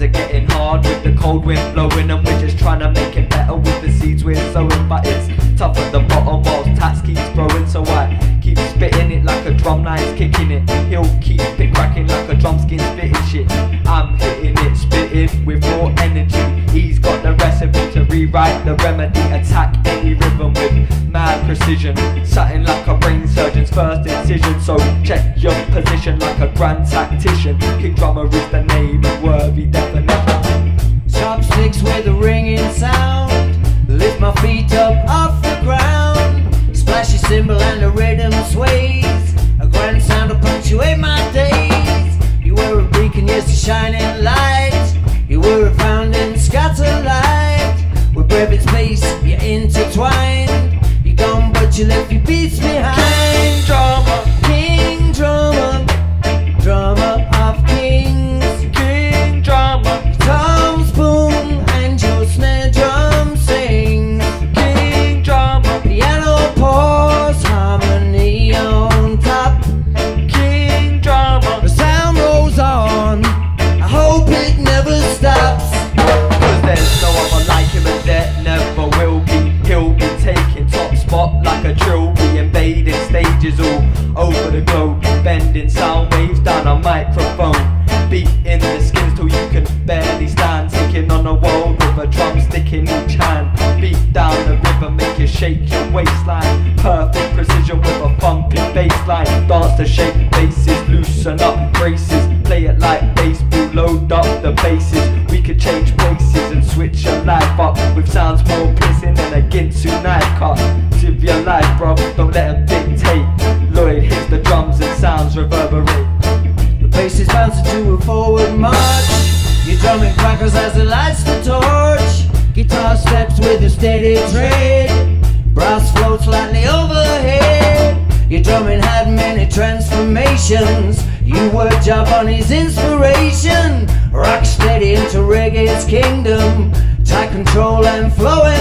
times are getting hard with the cold wind blowing, and we're just trying to make it better with the seeds we're sowing. But it's tough at the bottom whilst tats keeps growing, so I keep spitting it like a drum line's kicking it. He'll keep it cracking like a drum skin spitting shit. I'm hitting it, spitting with raw energy. He's got the recipe to rewrite the remedy, attack any rhythm with precision. Something like a brain surgeon's first incision. So check your position like a grand tactician. King Drummer is the name, a worthy definition. Chopsticks with a ringing sound. Lift my feet up off the ground. Splashy cymbal and the rhythm sways. A grand sound to punctuate my days. You were a beacon, yes, a shining light. You were a fountain, scatter light. With breath in space, you left your beats behind. Spot like a drill, be invading stages all over the globe, bending sound waves down a microphone, beating the skins till you can barely stand, ticking on the world with a drumstick in each hand. Beat down the river, make you shake your waistline. Perfect precision with a thumping bass line. Dance to shake bases, loosen up braces, your life, bruv, don't let them dictate. Lloyd hits the drums and sounds reverberate. The bass is bouncing to a forward march. Your drumming crackles as it lights the torch. Guitar steps with a steady tread. Brass floats lightly overhead. Your drumming had many transformations. You were Giovanni's inspiration. Rock steady into reggae's kingdom. Tight control and flow and freedom.